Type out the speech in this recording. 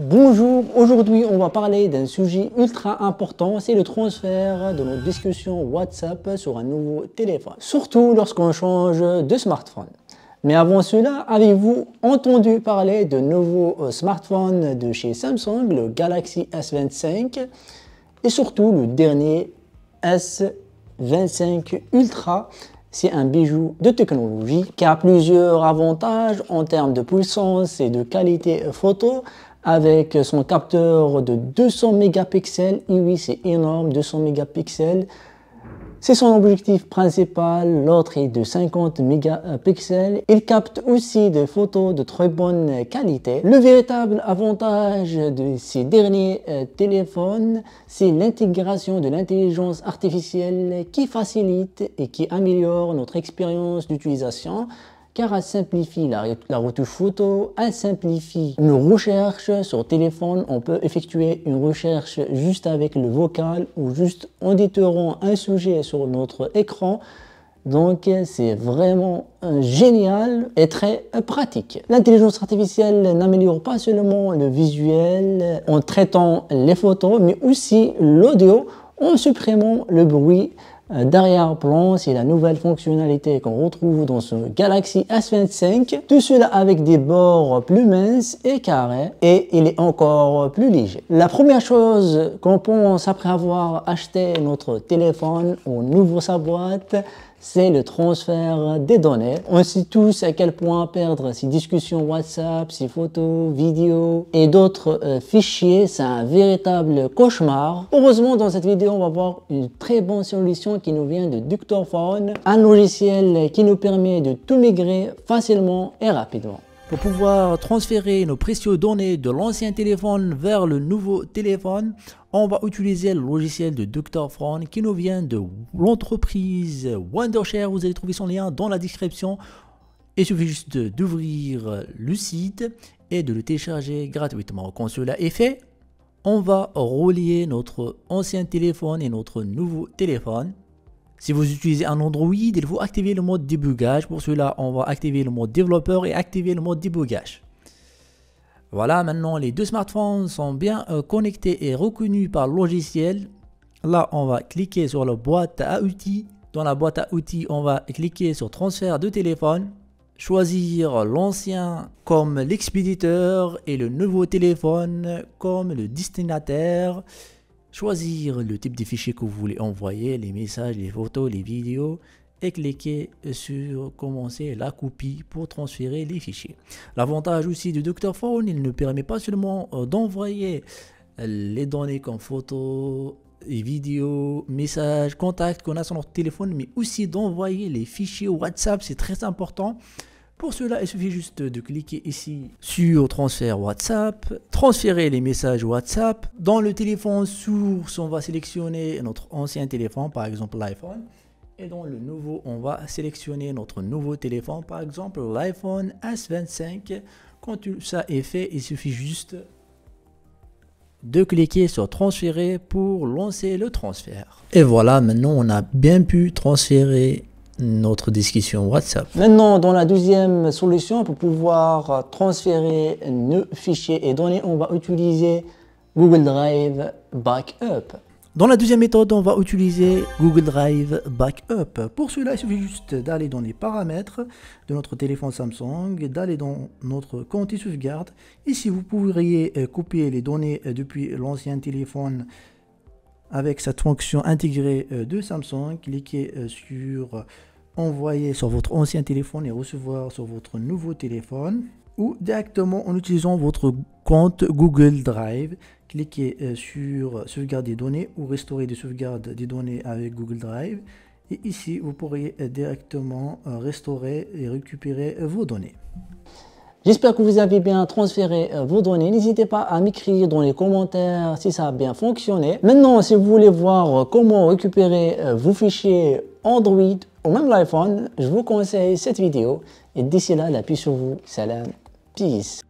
Bonjour, aujourd'hui on va parler d'un sujet ultra important, c'est le transfert de notre discussion WhatsApp sur un nouveau téléphone, surtout lorsqu'on change de smartphone. Mais avant cela, avez-vous entendu parler de nouveau euh, smartphone de chez Samsung, le Galaxy S25 et surtout le dernier S25 Ultra? C'est un bijou de technologie qui a plusieurs avantages en termes de puissance et de qualité photo avec son capteur de 200 mégapixels. Oui, c'est énorme, 200 mégapixels. C'est son objectif principal, l'autre est de 50 mégapixels. Il capte aussi des photos de très bonne qualité. Le véritable avantage de ces derniers euh, téléphones, c'est l'intégration de l'intelligence artificielle qui facilite et qui améliore notre expérience d'utilisation car elle simplifie la, retouche photo, elle simplifie nos recherches sur téléphone. On peut effectuer une recherche juste avec le vocal ou juste en déterrant un sujet sur notre écran. Donc c'est vraiment génial et très pratique. L'intelligence artificielle n'améliore pas seulement le visuel en traitant les photos, mais aussi l'audio en supprimant le bruit euh, Derrière-plan, c'est la nouvelle fonctionnalité qu'on retrouve dans ce Galaxy S25. Tout cela avec des bords plus minces et carrés et il est encore plus léger. La première chose qu'on pense après avoir acheté notre téléphone ou ouvre sa boîte, c'est le transfert des données. On sait tous à quel point perdre ses discussions WhatsApp, ses photos, vidéos et d'autres euh, fichiers, c'est un véritable cauchemar. Heureusement, dans cette vidéo, on va voir une très bonne solution qui nous vient de Phone, un logiciel qui nous permet de tout migrer facilement et rapidement. Pour pouvoir transférer nos précieuses données de l'ancien téléphone vers le nouveau téléphone, on va utiliser le logiciel de Dr. Phone qui nous vient de l'entreprise Wondershare. Vous allez trouver son lien dans la description. Il suffit juste d'ouvrir le site et de le télécharger gratuitement. Quand cela est fait, on va relier notre ancien téléphone et notre nouveau téléphone. Si vous utilisez un Android, il faut activer le mode débugage. Pour cela, on va activer le mode développeur et activer le mode débugage. Voilà, maintenant les deux smartphones sont bien euh, connectés et reconnus par le logiciel. Là, on va cliquer sur la boîte à outils. Dans la boîte à outils, on va cliquer sur transfert de téléphone. Choisir l'ancien comme l'expéditeur et le nouveau téléphone comme le destinataire choisir le type de fichier que vous voulez envoyer, les messages, les photos, les vidéos et cliquer sur commencer la copie pour transférer les fichiers. L'avantage aussi du Dr Phone, il ne permet pas seulement euh, d'envoyer les données comme photos, vidéos, messages, contacts qu'on a sur notre téléphone, mais aussi d'envoyer les fichiers WhatsApp, c'est très important. Pour cela, il suffit juste de cliquer ici sur transfert WhatsApp, transférer les messages WhatsApp. Dans le téléphone source, on va sélectionner notre ancien téléphone, par exemple l'iPhone. Et dans le nouveau, on va sélectionner notre nouveau téléphone, par exemple l'iPhone S25. Quand ça est fait, il suffit juste de cliquer sur transférer pour lancer le transfert. Et voilà, maintenant on a bien pu transférer notre discussion WhatsApp. Maintenant, dans la deuxième solution, pour pouvoir transférer nos fichiers et données, on va utiliser Google Drive Backup. Dans la deuxième méthode, on va utiliser Google Drive Backup. Pour cela, il suffit juste d'aller dans les paramètres de notre téléphone Samsung, d'aller dans notre compte et sauvegarde. Ici, vous pourriez euh, copier les données euh, depuis l'ancien téléphone avec cette fonction intégrée euh, de Samsung. Cliquez sur envoyer sur votre ancien téléphone et recevoir sur votre nouveau téléphone ou directement en utilisant votre compte Google Drive. Cliquez sur sauvegarder des données ou restaurer des sauvegardes des données avec Google Drive. Et ici, vous pourriez directement restaurer et récupérer vos données. J'espère que vous avez bien transféré euh, vos données. N'hésitez pas à m'écrire dans les commentaires si ça a bien fonctionné. Maintenant, si vous voulez voir euh, comment récupérer euh, vos fichiers Android ou même l'iPhone, je vous conseille cette vidéo. Et d'ici là, la sur vous. Salam. Peace.